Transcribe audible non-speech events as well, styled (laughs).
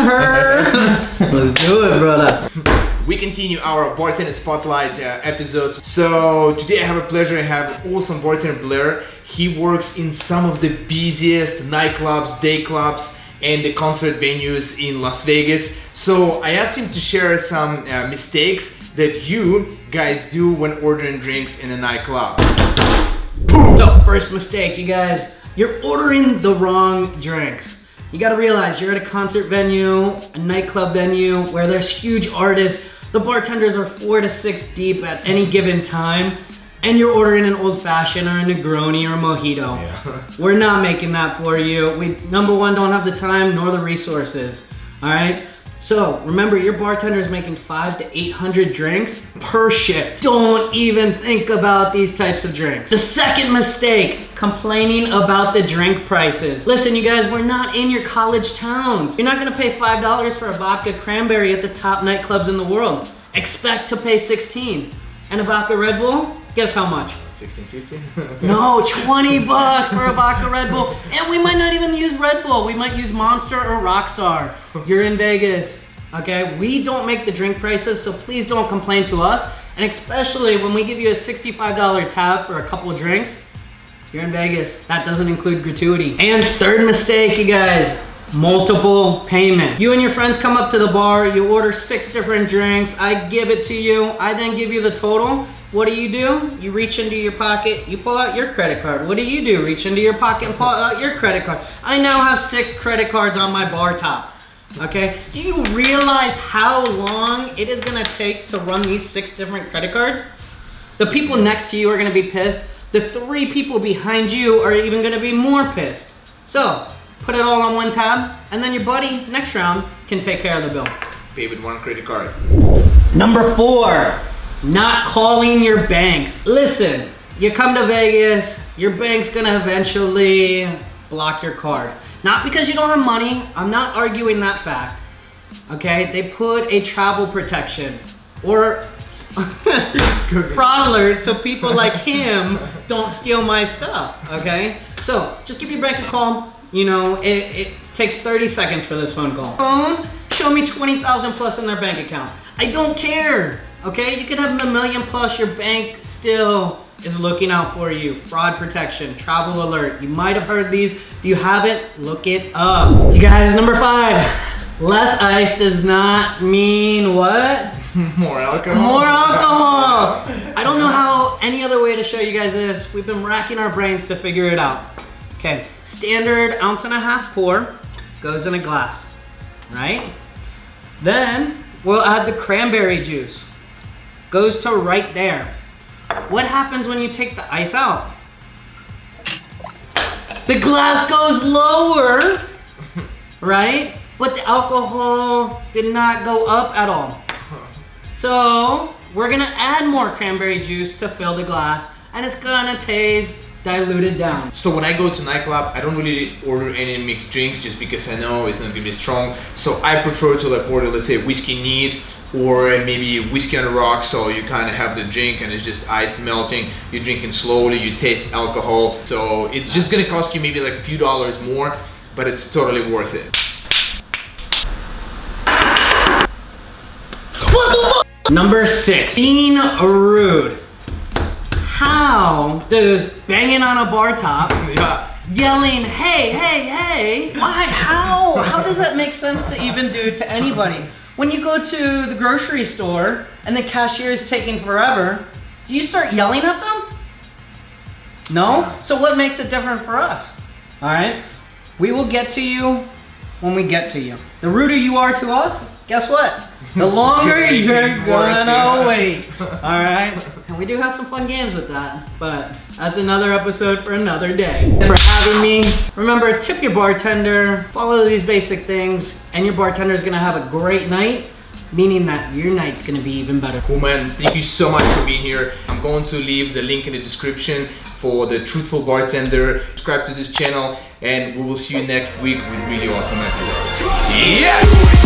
her. Let's do it, brother. We continue our bartender spotlight uh, episode. So today I have a pleasure to have awesome bartender Blair. He works in some of the busiest nightclubs, day clubs, and the concert venues in Las Vegas. So I asked him to share some uh, mistakes that you guys do when ordering drinks in a nightclub. So first mistake, you guys, you're ordering the wrong drinks. You gotta realize you're at a concert venue, a nightclub venue where there's huge artists. The bartenders are four to six deep at any given time, and you're ordering an old fashioned or a Negroni or a mojito. Yeah. We're not making that for you. We, number one, don't have the time nor the resources, all right? So remember, your bartender is making five to 800 drinks per shift. Don't even think about these types of drinks. The second mistake, complaining about the drink prices. Listen, you guys, we're not in your college towns. You're not gonna pay $5 for a vodka cranberry at the top nightclubs in the world. Expect to pay 16. And a vodka Red Bull, guess how much? 1650? No, (laughs) 20 bucks for a vodka Red Bull. And we might not even use Red Bull. We might use Monster or Rockstar. You're in Vegas, okay? We don't make the drink prices, so please don't complain to us. And especially when we give you a $65 tab for a couple of drinks, you're in Vegas. That doesn't include gratuity. And third mistake, you guys, multiple payment. You and your friends come up to the bar, you order six different drinks, I give it to you, I then give you the total. What do you do? You reach into your pocket, you pull out your credit card. What do you do? Reach into your pocket and pull out your credit card. I now have six credit cards on my bar top. Okay, do you realize how long it is gonna take to run these six different credit cards? The people next to you are gonna be pissed. The three people behind you are even gonna be more pissed. So, put it all on one tab, and then your buddy next round can take care of the bill. Pay with one credit card. Number four, not calling your banks. Listen, you come to Vegas, your bank's gonna eventually block your card. Not because you don't have money, I'm not arguing that fact. Okay, they put a travel protection or (laughs) fraud alert so people like him don't steal my stuff. Okay, so just give your bank a call. You know, it, it takes 30 seconds for this phone call. Phone, show me 20,000 plus in their bank account. I don't care. Okay, you could have a million plus, your bank still is looking out for you. Fraud protection, travel alert. You might have heard these. If you haven't, look it up. You guys, number five, less ice does not mean what? (laughs) More alcohol? More alcohol! (laughs) I don't know how any other way to show you guys this. We've been racking our brains to figure it out. Okay, standard ounce and a half pour goes in a glass, right? Then we'll add the cranberry juice. Goes to right there. What happens when you take the ice out? The glass goes lower, (laughs) right? But the alcohol did not go up at all. So we're gonna add more cranberry juice to fill the glass and it's gonna taste diluted down. So when I go to nightclub, I don't really order any mixed drinks just because I know it's not gonna be strong. So I prefer to like order, let's say, whiskey neat or maybe whiskey on the rocks. So you kind of have the drink and it's just ice melting. You're drinking slowly, you taste alcohol. So it's just gonna cost you maybe like a few dollars more, but it's totally worth it. Number six, being rude. How does banging on a bar top, Yeah. yelling, hey, hey, hey, why, how? How does that make sense to even do to anybody? When you go to the grocery store and the cashier is taking forever, do you start yelling at them? No? So what makes it different for us? All right? We will get to you when we get to you. The ruder you are to us, guess what? The (laughs) longer you're gonna yeah. wait. (laughs) All right? And we do have some fun games with that, but that's another episode for another day. For having me, remember, tip your bartender, follow these basic things, and your bartender is gonna have a great night, meaning that your night's gonna be even better. Cool man, thank you so much for being here. I'm going to leave the link in the description for the Truthful Bartender. Subscribe to this channel and we will see you next week with really awesome episodes. Yes!